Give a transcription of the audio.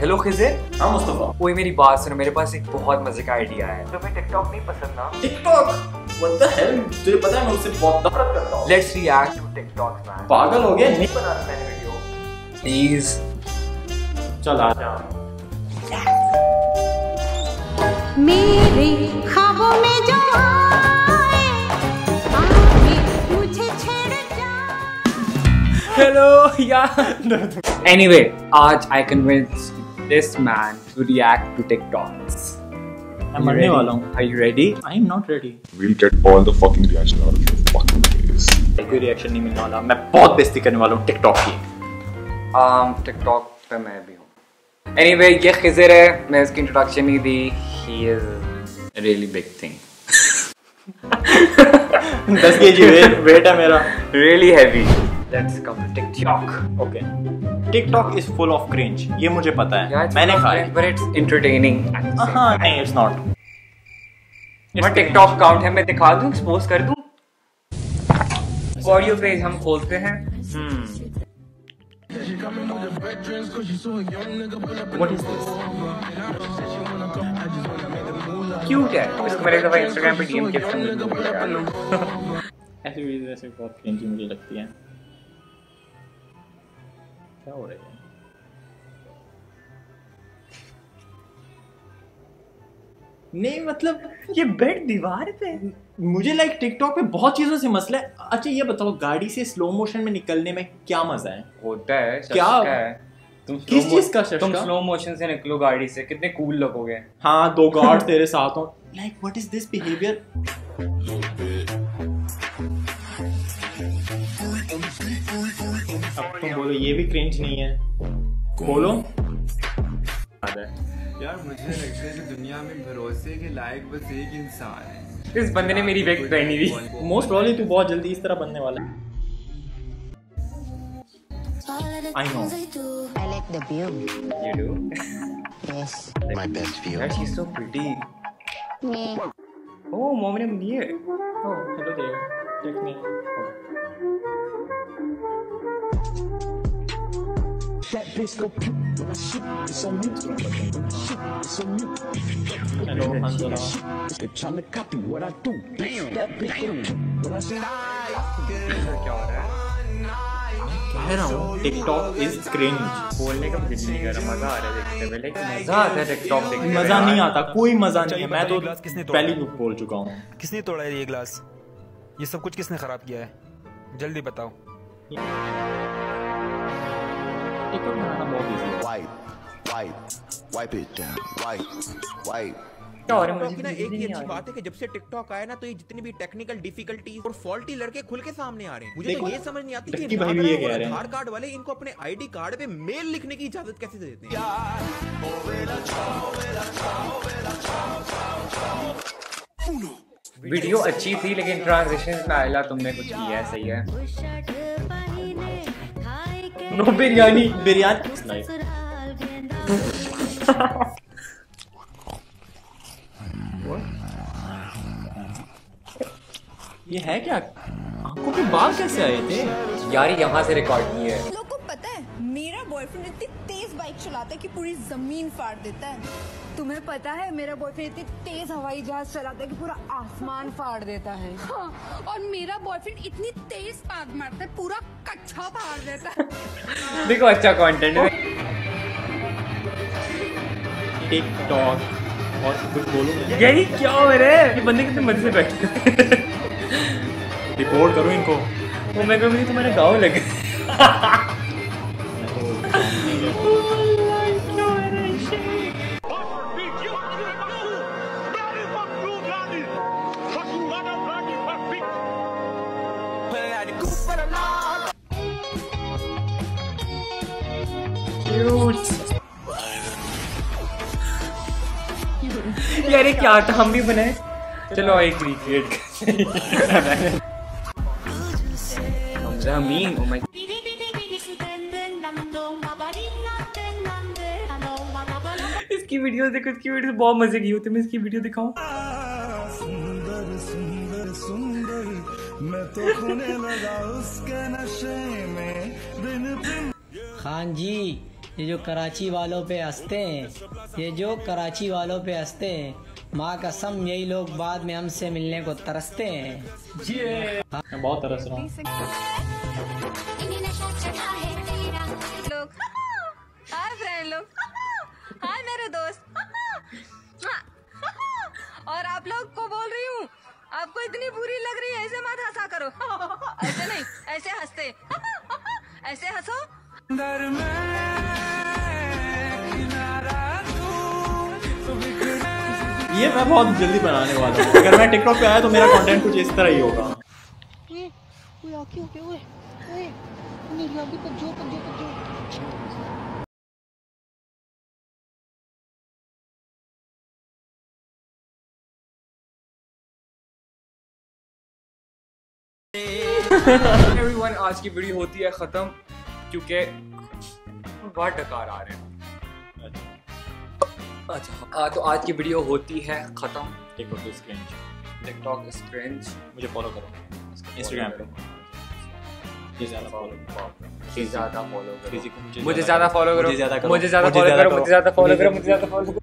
Hello Khizr हाँ मुस्तफ़ा। कोई मेरी बात सुनो मेरे पास एक बहुत मज़े का आइडिया है। तुम्हें टिकटॉक नहीं पसंद ना? टिकटॉक व्हाट द हेल तुझे पता है मैं उससे बहुत नफरत करता हूँ। Let's react to TikTok man पागल हो गया? नहीं बना रहा मैंने वीडियो प्लीज़ चल आ जा। मेरे ख्वाबों में जो आए आके मुझे छेड़ जा हेलो यार। एनीवे आज I convince this man to react to TikToks मैं मरने वाला हूँ are you ready I am not ready We'll get all the fucking reaction out of your fucking face. कोई रिएक्शन नहीं मिलने वाला। मैं बहुत बेइज्जती करने वाला हूँ टिकटॉक की। Um टिकटॉक पे मैं भी हूँ। एनीवे ये खिजिर है। मैं इसकी इंट्रोडक्शन नहीं दी। He is really big thing दस के जी वेट वेट है मेरा। Really heavy. Let's come to TikTok. Okay TikTok is full of cringe ये मुझे पता है। It's मैंने खाया at the same हाँ. नहीं इट्स नॉट मैं टिकटॉक अकाउंट है मैं दिखा दूँ एक्सपोज कर दूँ। फॉर यू पेज हम खोलते हैं। दिस क्यूट है। इसको मैंने दफ़ा इंस्टाग्राम पे डीएम किया ऐसी वीडियो ऐसे बहुत क्रिंजी मुझे लगती है। क्या हो रहा है? नहीं मतलब ये बेड दीवार पे मुझे लाइक टिकटॉक पे बहुत चीज़ों से मसला है। अच्छा ये बताओ गाड़ी से स्लो मोशन में निकलने में क्या मज़ा है? होता है क्या? है। तुम किस चीज़ का शशका? तुम स्लो मोशन से निकलो गाड़ी से कितने कूल लगोगे। हाँ दो गार्ड तेरे साथ हो। Like what is this behaviour तुम बोलो ये भी क्रिंज नहीं है बोलो यार मुझे लगता है कि दुनिया में भरोसे के लायक बस एक इंसान है इस बंदे ने मेरी बैग पहनी हुई मोस्ट प्रॉब्ली तू बहुत जल्दी इस तरह बनने वाला है I know. I like the view. you do Yes. my best view. That she's so pretty. Me. Oh, mom I'm here. Oh, hello there. Text me. Hello, Angela. They're trying to copy what I do. Bam, that bitch क्या हो रहा है कह रहा हूँ TikTok is cringe बोलने का दिल नहीं कर रहा मज़ा आ रहा है देखते हुए लेकिन मज़ा आता है टिकटॉक देखने में। मज़ा नहीं आता कोई मज़ा नहीं है। मैं तो किसने तोड़ा? पहली बुक बोल चुका हूँ। किसने तोड़ा है ये ग्लास ये सब कुछ किसने खराब किया है? जल्दी बताओ। बनाना बहुत इजी है मुझे ना एक ही अच्छी बात है कि जब से टिकटॉक आया ना तो ये जितनी भी टेक्निकल डिफिकल्टी और फॉल्टी लड़के खुल के सामने आ रहे हैं। मुझे तो ये समझ नहीं आती कि हैं। आधार कार्ड वाले इनको अपने आईडी कार्ड पे मेल लिखने की इजाज़त कैसे दे देते हैं? वीडियो अच्छी थी लेकिन ट्रांजिशन में आयला तुमने कुछ किया है सही है। नो बिरयानी बिरयानी ये है क्या? आँखों के बाल कैसे आए थे? यार यहाँ से रिकॉर्ड की है। लोगों को पता है मेरा बॉयफ्रेंड इतनी चलाता है कि पूरी ज़मीन फाड़ देता है। तुम्हें पता है मेरा बॉयफ्रेंड इतनी तेज हवाई जहाज़ चलाता है कि पूरा आसमान फाड़ देता है। हाँ, और मेरा बॉयफ्रेंड इतनी तेज पाग मारता है पूरा कच्चा फाड़ देता है। देखो अच्छा कंटेंट है। टिकटॉक और कुछ बोलो यही क्या हो रहा है? ये बंदे कितने मज़े से बैठे रिपोर्ट करूँ इनको। वो मैं कभी तुम्हारे गाँव लगे मैं तो यार ये क्या था? हम भी बनाए। चलो एक रिक्रिएट ओ माय इसकी वीडियो देखो इसकी वीडियो बहुत मज़े की होती है। मैं इसकी वीडियो दिखाऊँ। खान जी ये जो कराची वालों पे हँसते हैं ये जो कराची वालों पे हँसते हैं माँ कसम यही लोग बाद में हमसे मिलने को तरसते हैं। जी मैं बहुत तरस रहा हूँ। लोग हाय फ्रेंड लोग हाय मेरे दोस्त और आप लोग को बोल रही हूँ आपको इतनी बुरी लग रही है ऐसे मत हंसा करो। ऐसे नहीं ऐसे हँसते ऐसे हंसो। ये मैं बहुत जल्दी बनाने वाला हूँ। अगर मैं टिकटॉक पे आया तो मेरा कंटेंट कुछ इस तरह ही होगा। एवरीवन आज की वीडियो होती है खत्म क्योंकि बहुत डकार आ रहे हैं। अच्छा हाँ तो आज की वीडियो होती है खत्म। TikTok is cringe TikTok is cringe मुझे फॉलो करो। इंस्टाग्राम पे। ज़्यादा फॉलो मुझे ज़्यादा फॉलो किसी को करो मुझे ज़्यादा फॉलो करो। मुझे ज़्यादा फॉलो करो। मुझे ज़्यादा फॉलो करो। मुझे ज़्यादा फॉलो करो।